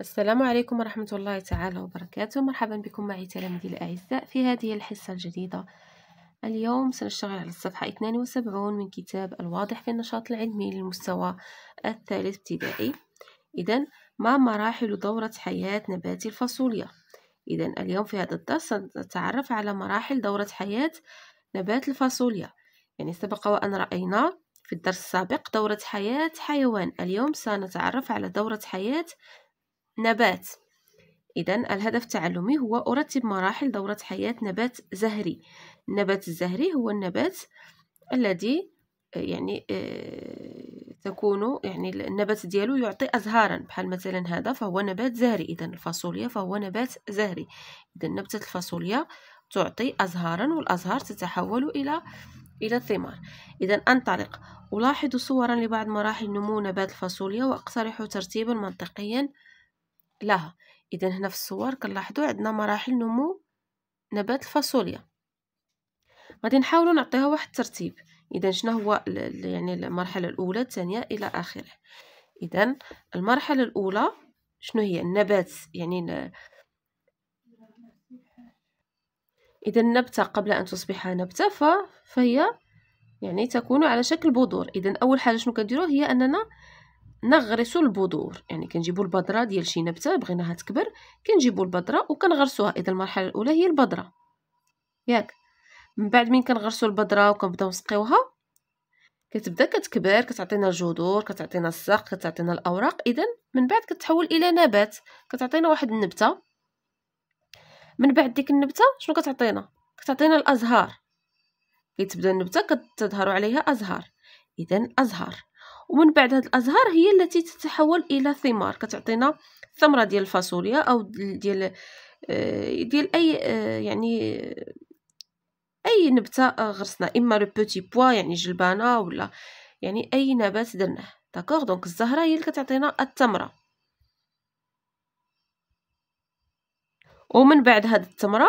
السلام عليكم ورحمة الله تعالى وبركاته. مرحبا بكم معي تلاميذي الأعزاء في هذه الحصة الجديدة. اليوم سنشتغل على الصفحة 72 من كتاب الواضح في النشاط العلمي للمستوى الثالث ابتدائي. إذا ما مراحل دورة حياة نبات الفاصوليا؟ إذا اليوم في هذا الدرس سنتعرف على مراحل دورة حياة نبات الفاصوليا. يعني سبق وأن رأينا في الدرس السابق دورة حياة حيوان. اليوم سنتعرف على دورة حياة نبات. إذا الهدف التعلمي هو أرتب مراحل دورة حياة نبات زهري. النبات الزهري هو النبات الذي يعني آه، تكون يعني النبات ديالو يعطي أزهارا. بحال مثلا هذا فهو نبات زهري. إذا الفاصوليا فهو نبات زهري. إذا نبتة الفاصوليا تعطي أزهارا والأزهار تتحول إلى إلى الثمار. إذا أنطلق. ألاحظ صورا لبعض مراحل نمو نبات الفاصوليا وأقترح ترتيبا منطقيا. لها اذا هنا في الصور كنلاحظوا عندنا مراحل نمو نبات الفاصوليا. غادي نحاولوا نعطيها واحد الترتيب. اذا شنو هو يعني المرحلة الأولى الثانية إلى آخره. اذا المرحلة الأولى شنو هي؟ النبات يعني. اذا النبته قبل أن تصبح نبتة ف... فهي يعني تكون على شكل بذور. اذا أول حاجة شنو كنديروا هي أننا نغرسوا البذور. يعني كنجيبوا البذرة ديال شي نبتة بغيناها تكبر كنجيبوا البذرة وكنغرسوها. إذا المرحلة الأولى هي البذرة. ياك. من بعد من كنغرسوا البذرة وكنبداو نسقيوها كتبدا كتكبر كتعطينا الجذور كتعطينا الساق كتعطينا الأوراق. اذا من بعد كتحول إلى نبات. كتعطينا واحد النبتة. من بعد ديك النبتة شنو كتعطينا؟ كتعطينا الأزهار. كتبدا النبتة كتظهر عليها أزهار. اذا أزهار. ومن بعد هاد الأزهار هي التي تتحول إلى ثمار. كتعطينا ثمره ديال الفاصوليا أو ديال آه، ديال أي آه، يعني أي نبتة غرسنا. إما le petit pois يعني جلبانة ولا يعني أي نبات درناه. d'accord donc الزهرة هي اللي كتعطينا الثمرة ومن بعد هاد التمره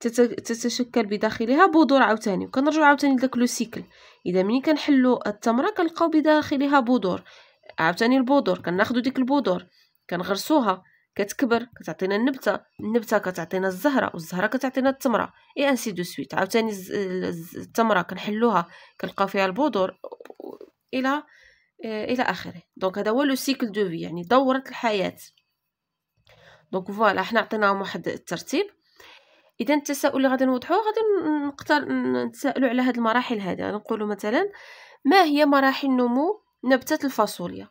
تتشكل بداخلها بذور عاوتاني. وكنرجعو عاوتاني لداك le cycle. إذا ملي كنحلو التمرة كنلقاو بداخلها بذور عاوتاني البذور كناخدو ديك البذور كنغرسوها كتكبر كتعطينا النبتة النبتة كتعطينا الزهرة والزهرة كتعطينا التمرة et ainsi de suite. عاوتاني التمرة كنحلوها كنلقاو فيها البذور إلى إلى آخره. donc هذا هو le cycle de vie يعني دورة الحياة. donc voilà حنا عطيناهم واحد الترتيب. إذا التساؤل اللي غادي نوضحوه غادي نختار نتسائلوا على هذه المراحل هذه نقولوا مثلا ما هي مراحل نمو نبتة الفاصوليا؟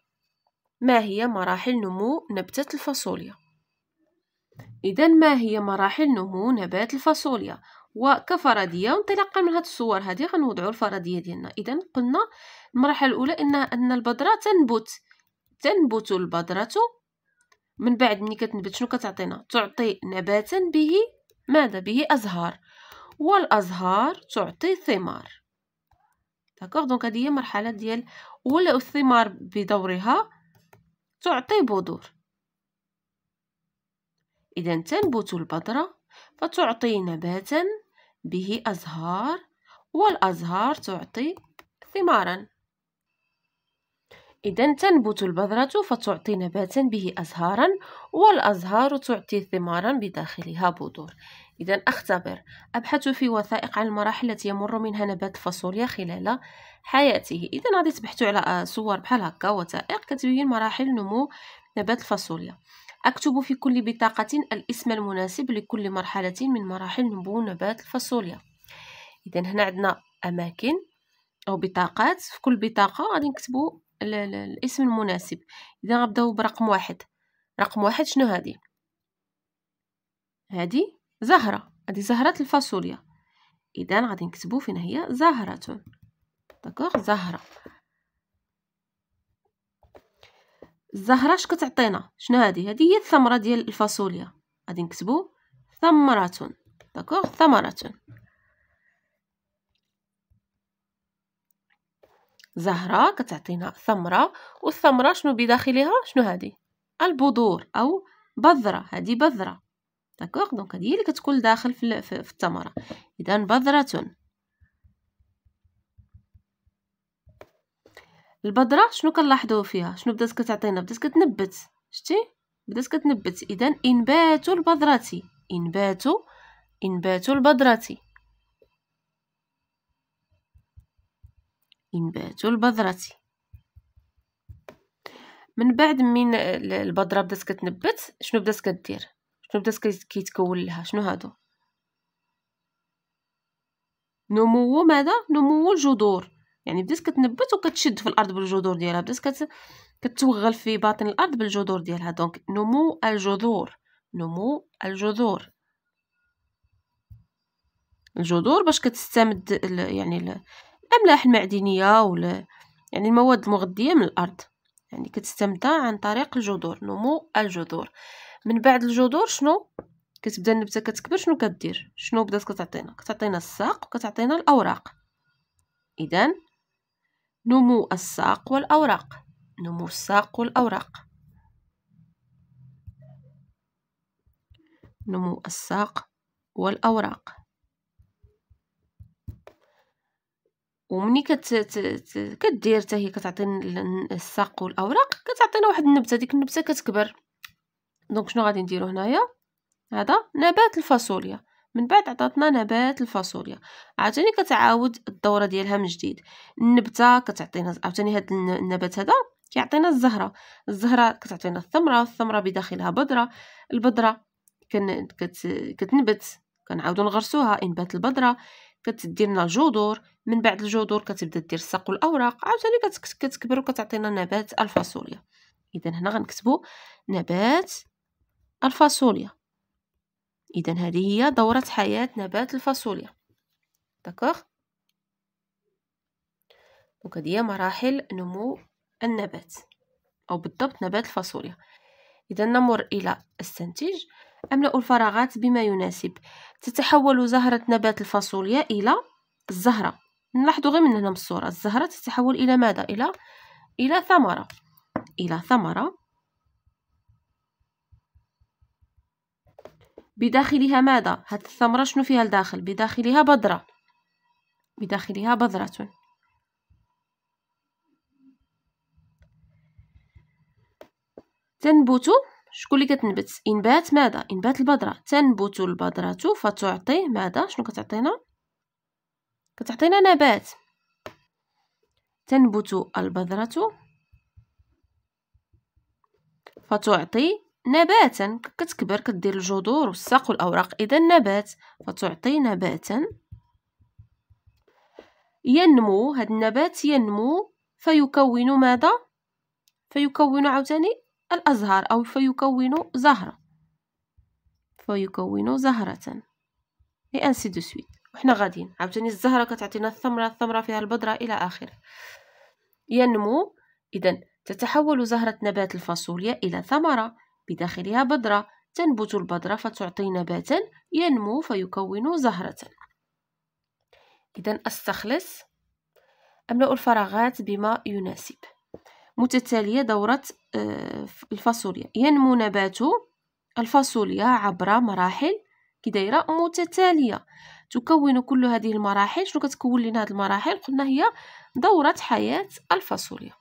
ما هي مراحل نمو نبتة الفاصوليا؟ إذا ما هي مراحل نمو نبات الفاصوليا؟ وكفرضيه انطلاقا من هذه الصور هذه غنوضعوا الفرضيه ديالنا. إذا قلنا المرحلة الأولى إن أن البذره تنبت. تنبت البذره من بعد ملي كتنبت شنو كتعطينا؟ تعطي نباتا به ماذا به أزهار؟ والأزهار تعطي ثمار d'accord donc هذه هي مرحلة ديال ولا الثمار بدورها تعطي بذور. إذا تنبت البذرة فتعطي نباتا به أزهار والأزهار تعطي ثمارا. إذا تنبت البذرة فتعطي نباتا به أزهارا والأزهار تعطي ثمارا بداخلها بذور. إذا أختبر. أبحث في وثائق عن المراحل التي يمر منها نبات الفاصوليا خلال حياته. إذا غادي تبحثوا على صور بحال هكا وثائق كتبين مراحل نمو نبات الفاصوليا أكتب في كل بطاقة الاسم المناسب لكل مرحلة من مراحل نمو نبات الفاصوليا إذا هنا عندنا أماكن أو بطاقات. في كل بطاقة غادي نكتبوا الاسم المناسب. إذا غنبداو برقم واحد. رقم واحد شنو هادي؟ هادي زهرة. هادي زهرة الفاصوليا. إذا غادي نكتبو فين هي؟ زهرة. داكوغ زهرة. الزهرة اش كتعطينا شنو هادي؟ هادي هي الثمرة ديال الفاصوليا. غادي نكتبو ثمرة. d'accord ثمرة. زهرة كتعطينا ثمرة والثمرة شنو بداخلها شنو هذه البذور أو بذرة هذه بذرة. d'accord؟ donc هذه اللي كتكون داخل في, الثمرة. إذا بذرة. البذرة شنو كنلاحظوا فيها؟ شنو بدات كتعطينا؟ بدات كتنبت. شتي؟ بدات كتنبت. إذا انبات البذرة. انبات انبات البذرة. انبات البذره من بعد من البذره بدات كتنبت شنو بدات كدير؟ شنو بدات كيتكون لها؟ شنو هادو؟ نمو ماذا؟ نمو الجذور. يعني بدات كتنبت وكتشد في الأرض بالجذور ديالها. بدات كت... كتوغل في باطن الأرض بالجذور ديالها. دونك نمو الجذور. نمو الجذور. الجذور باش كتستمد يعني الأملاح المعدنية ولا يعني المواد المغذية من الأرض. يعني كتستمدها عن طريق الجذور نمو الجذور. من بعد الجذور شنو؟ كتبدا النبته كتكبر شنو كدير؟ شنو بدات كتعطينا؟ كتعطينا الساق وكتعطينا الأوراق. اذا نمو الساق والأوراق. نمو الساق والأوراق. نمو الساق والأوراق. ومني كت... كدير حتى هي كتعطينا الساق والأوراق كتعطينا واحد النبتة ديك النبتة كتكبر. دونك شنو غادي نديرو هنايا؟ هذا نبات الفاصوليا. من بعد عطاتنا نبات الفاصوليا. عاوتاني كتعاود الدورة ديالها من جديد. النبتة كتعطينا عاوتاني هذا النبات هذا كيعطينا الزهرة. الزهرة كتعطينا الثمرة الثمرة بداخلها بذره البذره كن كت... كتنبت. كنعاودو نغرسوها إنبات البذره كتدير لنا الجذور. من بعد الجذور كتبدا دير الساق والأوراق عاوتاني كتكبر وكتعطينا نبات الفاصوليا. اذا هنا غنكتبو نبات الفاصوليا. اذا هذه هي دورة حياة نبات الفاصوليا. d'accord؟ donc هذه هي مراحل نمو النبات أو بالضبط نبات الفاصوليا. اذا نمر إلى استنتج املا الفراغات بما يناسب. تتحول زهرة نبات الفاصوليا إلى الزهرة. نلاحظوا غير من هنا من الصورة. الزهرة تتحول إلى ماذا؟ إلى إلى ثمرة. إلى ثمرة. بداخلها ماذا؟ هاد الثمرة شنو فيها الداخل؟ بداخلها بذرة. بداخلها بذرة. تنبت. شكون اللي كتنبت؟ إنبات ماذا؟ إنبات البذرة. تنبت البذرة فتعطي ماذا؟ شنو كتعطينا؟ كتعطينا نبات. تنبت البذرة. فتعطي نباتا. كتكبر كدير الجذور والساق والأوراق. إذا نبات. فتعطي نباتا. ينمو. هذا النبات ينمو. فيكون ماذا؟ فيكون عاوتاني الازهار أو فيكون زهرة. فيكون زهرة. et ainsi de suite وحنا غاديين. عاوتاني الزهرة كتعطينا الثمرة الثمرة فيها البذرة إلى آخره. ينمو اذا تتحول زهرة نبات الفاصوليا إلى ثمرة بداخلها بذرة. تنبت البذرة فتعطي نباتا ينمو فيكون زهرة. إذا أستخلص أملأ الفراغات بما يناسب. متتالية دورة آه، الفاصوليا. ينمو نبات الفاصوليا عبر مراحل كدايرة متتالية. تكون كل هذه المراحل شنو كتكون لنا هذه المراحل؟ قلنا هي دورة حياة الفاصوليا.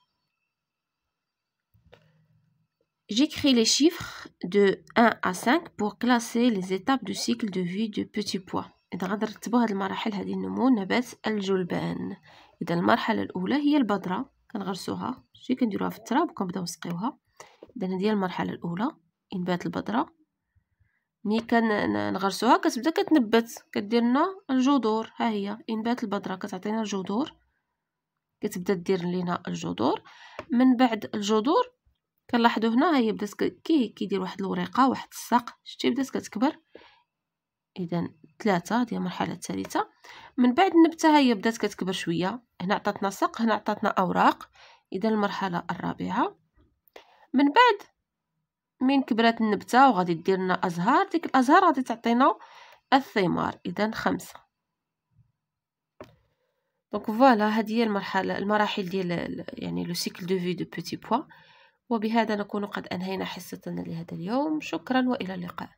J'écris les chiffres de 1 à 5 pour classer les étapes du cycle de vie du petit pois. إذا غادي نرتبو هاد المراحل هادي النمو نبات الجلبان. إذا المرحلة الأولى هي البذرة كنغرسوها. شي كنديروها في التراب وكنبداو نسقيوها. إذا هادي هي المرحلة الأولى إنبات البذرة. ملي كنغرسوها كتبدا كتنبت كدير لنا الجذور. ها هي إنبات البذرة كتعطينا الجذور. كتبدا دير لينا الجذور. من بعد الجذور كنلاحظوا هنا هي بدات كي كيدير واحد الوريقه واحد الساق. شتي بدات كتكبر. اذا ثلاثة هذه المرحلة الثالثة. من بعد النبته هي بدات كتكبر شوية. هنا عطاتنا ساق هنا عطاتنا أوراق. اذا المرحلة الرابعة. من بعد من كبرات النبتة وغادي دير لنا أزهار. ديك الأزهار غادي تعطينا الثمار. اذا خمسة. donc voilà هذه هي المرحله المراحل ديال يعني le cycle de vie de petit pois وبهذا نكون قد أنهينا حصتنا لهذا اليوم. شكرا وإلى اللقاء.